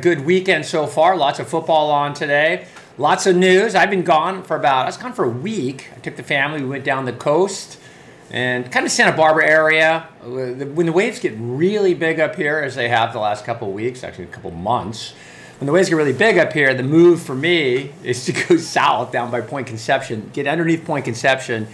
Good weekend so far. Lots of football on today. Lots of news. I've been gone for about, I was gone for a week. I took the family, we went down the coast and kind of Santa Barbara area. When the waves get really big up here, as they have the last couple weeks, actually a couple months, when the waves get really big up here, the move for me is to go south down by Point Conception, get underneath Point Conception,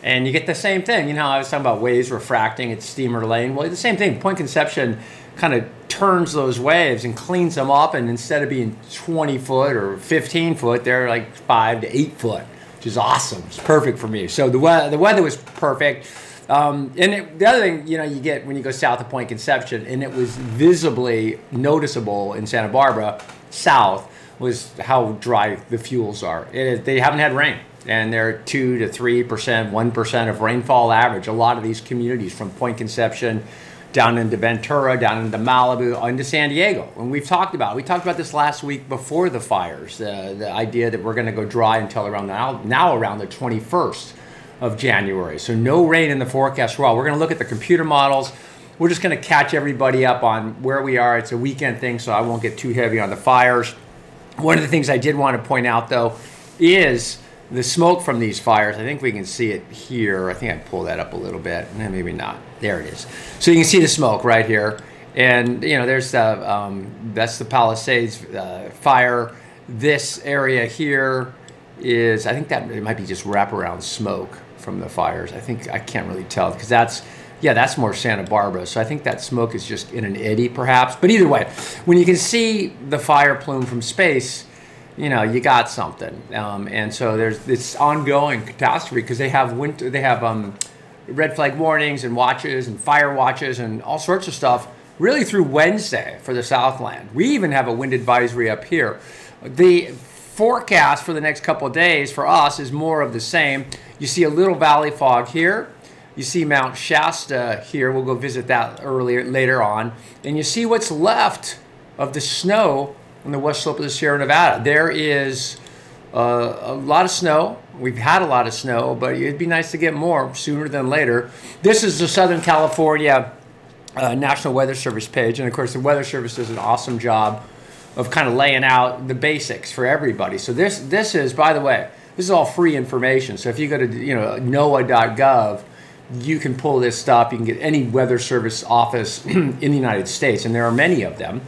and you get the same thing. You know, I was talking about waves refracting at Steamer Lane. Well, the same thing. Point Conception kind of turns those waves and cleans them up, and instead of being 20 foot or 15 foot, they're like five to eight foot, which is awesome. It's perfect for me. So the weather, the weather was perfect. Um, and it, the other thing, you know, you get when you go south of Point Conception, and it was visibly noticeable in Santa Barbara, south, was how dry the fuels are. It, they haven't had rain, and they're two to three percent, one percent of rainfall average. A lot of these communities, from Point Conception down into Ventura, down into Malibu, into San Diego. And we've talked about it. We talked about this last week before the fires, uh, the idea that we're going to go dry until around now, now around the 21st of January. So no rain in the forecast for all. We're going to look at the computer models. We're just going to catch everybody up on where we are. It's a weekend thing, so I won't get too heavy on the fires. One of the things I did want to point out, though, is the smoke from these fires, I think we can see it here. I think I pull that up a little bit. Eh, maybe not. There it is. So you can see the smoke right here. And, you know, there's the, um, that's the Palisades uh, fire. This area here is, I think that it might be just wraparound smoke from the fires. I think, I can't really tell because that's, yeah, that's more Santa Barbara. So I think that smoke is just in an eddy perhaps. But either way, when you can see the fire plume from space, you know, you got something. Um, and so there's this ongoing catastrophe because they have winter, they have um, red flag warnings and watches and fire watches and all sorts of stuff really through Wednesday for the Southland. We even have a wind advisory up here. The forecast for the next couple days for us is more of the same. You see a little valley fog here. You see Mount Shasta here. We'll go visit that earlier later on. And you see what's left of the snow on the west slope of the Sierra Nevada. There is uh, a lot of snow. We've had a lot of snow, but it'd be nice to get more sooner than later. This is the Southern California uh, National Weather Service page, and of course, the Weather Service does an awesome job of kind of laying out the basics for everybody. So this this is, by the way, this is all free information. So if you go to you know NOAA.gov, you can pull this stuff. You can get any weather service office in the United States, and there are many of them.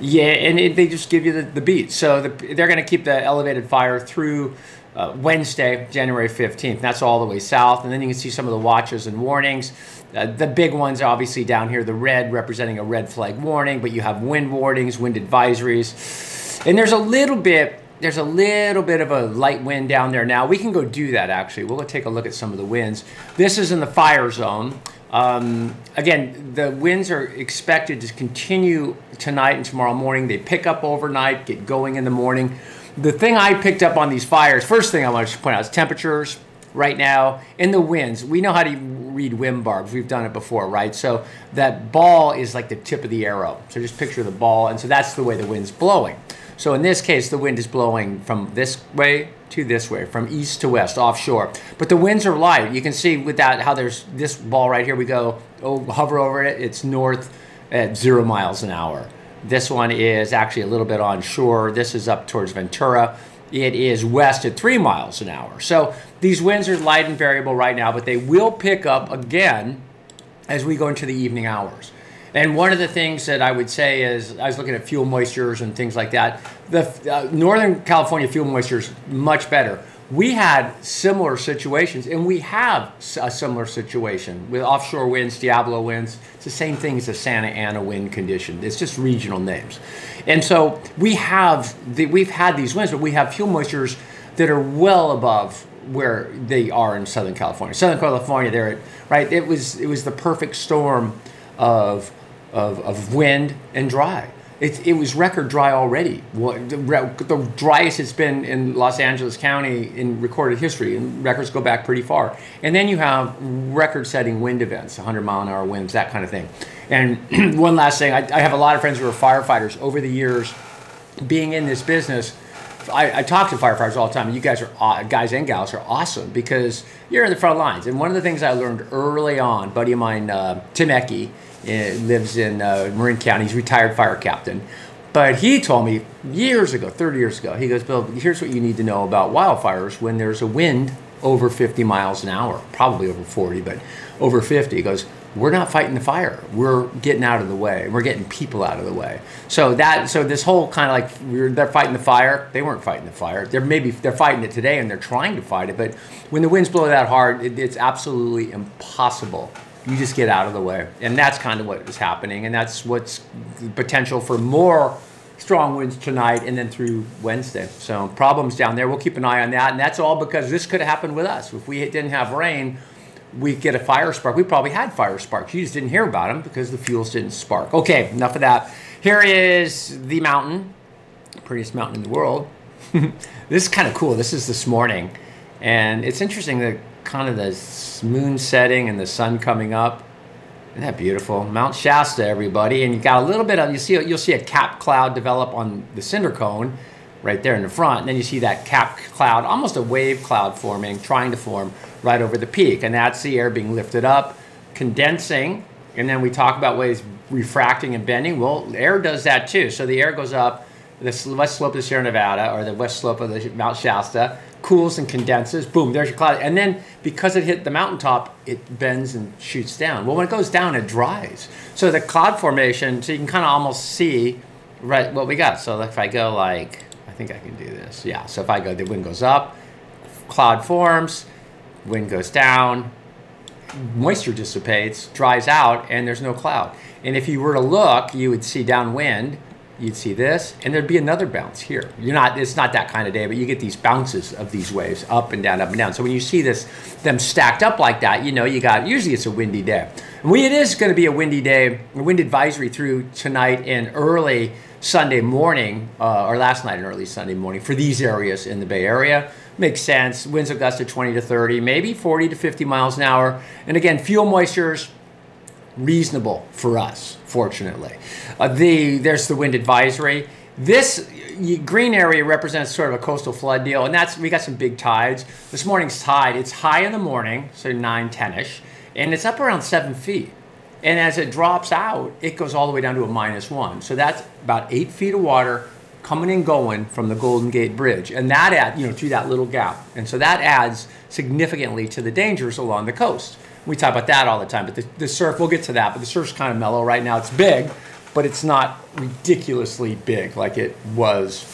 Yeah, and it, they just give you the, the beat. So the, they're going to keep the elevated fire through uh, Wednesday, January 15th. That's all the way south. And then you can see some of the watches and warnings. Uh, the big ones obviously down here, the red representing a red flag warning, but you have wind warnings, wind advisories. And there's a little bit, there's a little bit of a light wind down there now. We can go do that actually. We'll go take a look at some of the winds. This is in the fire zone. Um, again, the winds are expected to continue tonight and tomorrow morning. They pick up overnight, get going in the morning. The thing I picked up on these fires, first thing I want to point out is temperatures right now in the winds. We know how to read wind barbs. We've done it before, right? So that ball is like the tip of the arrow. So just picture the ball, and so that's the way the wind's blowing. So in this case, the wind is blowing from this way to this way, from east to west, offshore. But the winds are light. You can see with that how there's this ball right here. We go oh, hover over it. It's north at zero miles an hour. This one is actually a little bit onshore. This is up towards Ventura. It is west at three miles an hour. So these winds are light and variable right now, but they will pick up again as we go into the evening hours. And one of the things that I would say is, I was looking at fuel moistures and things like that. The uh, Northern California fuel moisture is much better. We had similar situations, and we have a similar situation with offshore winds, Diablo winds. It's the same thing as the Santa Ana wind condition. It's just regional names. And so we have the, we've had these winds, but we have fuel moistures that are well above where they are in Southern California. Southern California, there, right? It was it was the perfect storm of of, of wind and dry. It, it was record dry already. The, driest it's been in Los Angeles County in recorded history, and records go back pretty far. And then you have record-setting wind events, 100 mile an hour winds, that kind of thing. And one last thing, I, I have a lot of friends who are firefighters. Over the years, being in this business, I, I, talk to firefighters all the time. You guys are guys and gals are awesome because you're in the front lines. And one of the things I learned early on, buddy of mine, uh, Tim Ecke, uh, lives in uh, Marin County. He's retired fire captain. But he told me years ago, 30 years ago, he goes, Bill, here's what you need to know about wildfires when there's a wind over 50 miles an hour, probably over 40, but over 50. He goes, we're not fighting the fire. We're getting out of the way. We're getting people out of the way. So that so this whole kind of like we're, they're fighting the fire. They weren't fighting the fire. They're maybe they're fighting it today and they're trying to fight it. But when the winds blow that hard, it, it's absolutely impossible. You just get out of the way, and that's kind of what is happening. And that's what's the potential for more strong winds tonight and then through Wednesday. So problems down there. We'll keep an eye on that, and that's all because this could have happened with us if we didn't have rain we get a fire spark. We probably had fire sparks. You just didn't hear about them because the fuels didn't spark. Okay, enough of that. Here is the mountain, prettiest mountain in the world. this is kind of cool. This is this morning, and it's interesting that kind of the moon setting and the sun coming up. Isn't that beautiful? Mount Shasta, everybody, and you got a little bit of you see you'll see a cap cloud develop on the cinder cone right there in the front, and then you see that cap cloud, almost a wave cloud forming, trying to form right over the peak. And that's the air being lifted up, condensing. And then we talk about ways refracting and bending. Well, air does that too. So the air goes up, the west slope of the Sierra Nevada or the west slope of the Mount Shasta, cools and condenses. Boom, there's your cloud. And then because it hit the mountaintop, it bends and shoots down. Well, when it goes down, it dries. So the cloud formation, so you can kind of almost see right what we got. So if I go like, I think I can do this. Yeah. So if I go, the wind goes up, cloud forms, wind goes down, moisture dissipates, dries out, and there's no cloud. And if you were to look, you would see downwind, you'd see this, and there'd be another bounce here. You're not, it's not that kind of day, but you get these bounces of these waves up and down, up and down. So when you see this, them stacked up like that, you know you got, usually it's a windy day. And we, it is going to be a windy day, wind advisory through tonight and early Sunday morning, uh, or last night and early Sunday morning for these areas in the Bay Area. Makes sense. Winds will gust to 20 to 30, maybe 40 to 50 miles an hour. And again, fuel moisture's reasonable for us, fortunately. Uh, the There's the wind advisory. This green area represents sort of a coastal flood deal, and that's we got some big tides. This morning's tide, it's high in the morning, so 9, 10-ish, and it's up around 7 feet. And as it drops out, it goes all the way down to a minus one. So that's about eight feet of water coming and going from the Golden Gate Bridge. And that adds, you know, through that little gap. And so that adds significantly to the dangers along the coast. We talk about that all the time, but the, the surf, we'll get to that, but the surf's kind of mellow right now. It's big, but it's not ridiculously big like it was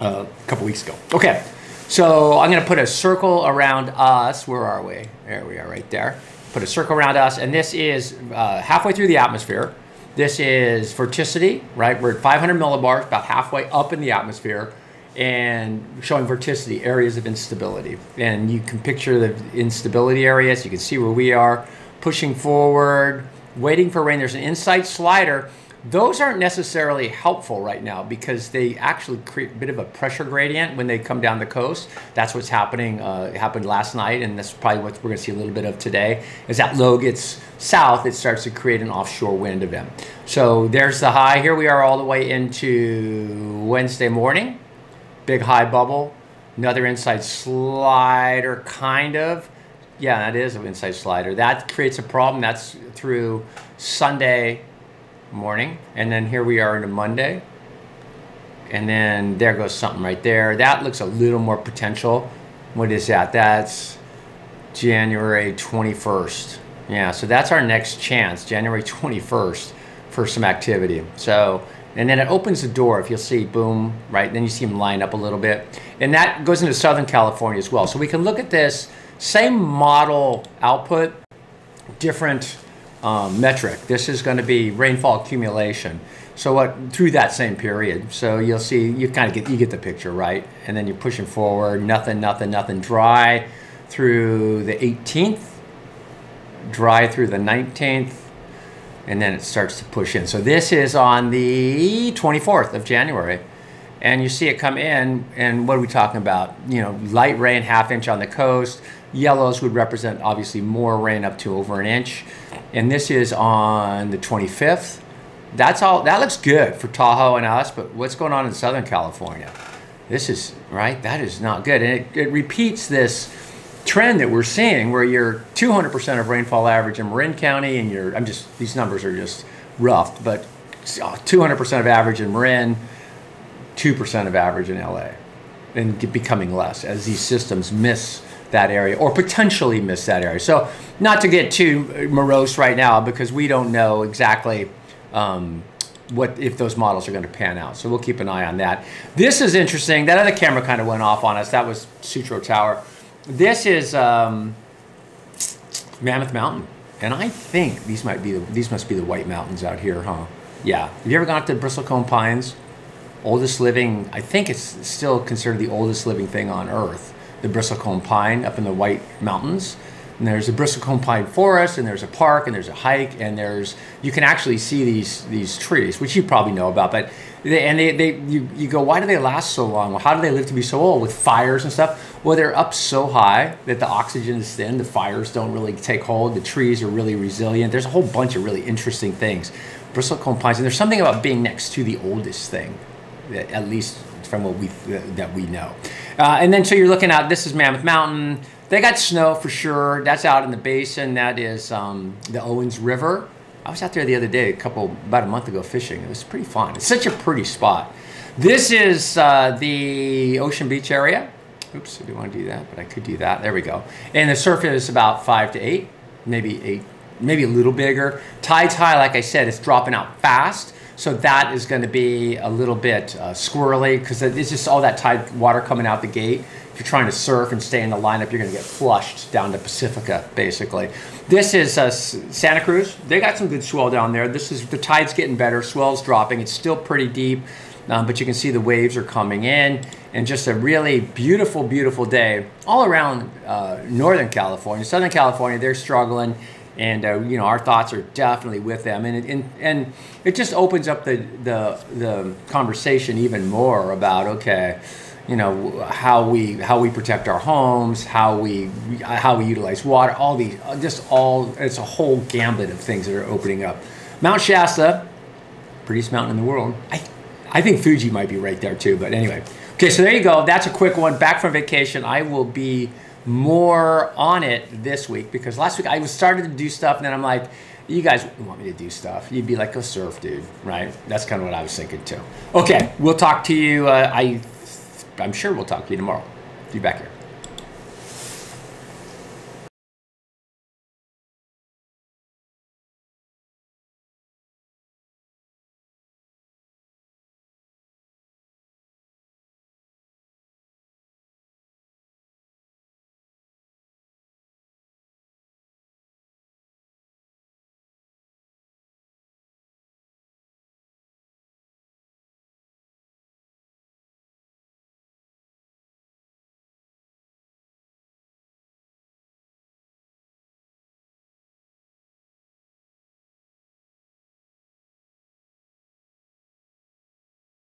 uh, a couple weeks ago. Okay, so I'm gonna put a circle around us. Where are we? There we are, right there put a circle around us, and this is uh, halfway through the atmosphere. This is vorticity, right? We're at 500 millibars, about halfway up in the atmosphere, and showing vorticity, areas of instability. And you can picture the instability areas. You can see where we are, pushing forward, waiting for rain. There's an inside slider those aren't necessarily helpful right now because they actually create a bit of a pressure gradient when they come down the coast. That's what's happening. Uh, happened last night, and that's probably what we're going to see a little bit of today. As that low gets south, it starts to create an offshore wind event. So there's the high. Here we are all the way into Wednesday morning. Big high bubble. Another inside slider, kind of. Yeah, that is an inside slider. That creates a problem. That's through Sunday morning. And then here we are in a Monday. And then there goes something right there. That looks a little more potential. What is that? That's January 21st. Yeah, so that's our next chance, January 21st, for some activity. So, and then it opens the door. If you'll see, boom, right? Then you see them line up a little bit. And that goes into Southern California as well. So we can look at this same model output, different um, metric. This is going to be rainfall accumulation. So what through that same period. So you'll see you kind of get you get the picture right, and then you're pushing forward. Nothing, nothing, nothing. Dry through the 18th, dry through the 19th, and then it starts to push in. So this is on the 24th of January. And you see it come in, and what are we talking about? You know, light rain, half inch on the coast. Yellows would represent obviously more rain up to over an inch and this is on the 25th. That's all. That looks good for Tahoe and us, but what's going on in Southern California? This is right. That is not good, and it, it repeats this trend that we're seeing, where you're 200% of rainfall average in Marin County, and you're. I'm just these numbers are just rough, but 200% of average in Marin, 2% of average in LA, and becoming less as these systems miss that area or potentially miss that area. So, not to get too morose right now because we don't know exactly um, what if those models are going to pan out. So we'll keep an eye on that. This is interesting. That other camera kind of went off on us. That was Sutro Tower. This is um, Mammoth Mountain, and I think these might be the, these must be the White Mountains out here, huh? Yeah. Have you ever gone up to Bristlecone Pines? Oldest living. I think it's still considered the oldest living thing on Earth. The bristlecone pine up in the White Mountains and there's a bristlecone pine forest, and there's a park, and there's a hike, and there's you can actually see these these trees, which you probably know about. But they, and they, they you, you go, why do they last so long? Well, how do they live to be so old with fires and stuff? Well, they're up so high that the oxygen is thin, the fires don't really take hold, the trees are really resilient. There's a whole bunch of really interesting things. Bristlecone pines, and there's something about being next to the oldest thing, at least from what we that we know. Uh, and then so you're looking at this is Mammoth Mountain. They got snow for sure. That's out in the basin. That is um, the Owens River. I was out there the other day, a couple, about a month ago, fishing. It was pretty fun. It's such a pretty spot. This is uh, the Ocean Beach area. Oops, I didn't want to do that, but I could do that. There we go. And the surf is about five to eight, maybe eight, maybe a little bigger. Tide's high, like I said, it's dropping out fast. So that is going to be a little bit uh, squirrely because it's just all that tide water coming out the gate you're trying to surf and stay in the lineup, you're going to get flushed down to Pacifica, basically. This is uh, Santa Cruz. They got some good swell down there. This is the tide's getting better. Swell's dropping. It's still pretty deep, um, but you can see the waves are coming in. And just a really beautiful, beautiful day all around uh, Northern California. Southern California, they're struggling and uh, you know our thoughts are definitely with them and it, and, and it just opens up the, the the conversation even more about okay you know how we how we protect our homes, how we how we utilize water, all these just all it's a whole gambit of things that are opening up. Mount Shasta, prettiest mountain in the world. I I think Fuji might be right there too, but anyway. Okay, so there you go. That's a quick one. Back from vacation. I will be more on it this week because last week I was started to do stuff and then I'm like, you guys want me to do stuff. You'd be like, go surf, dude, right? That's kind of what I was thinking too. Okay, we'll talk to you. Uh, I I'm sure we'll talk to you tomorrow. Be back here.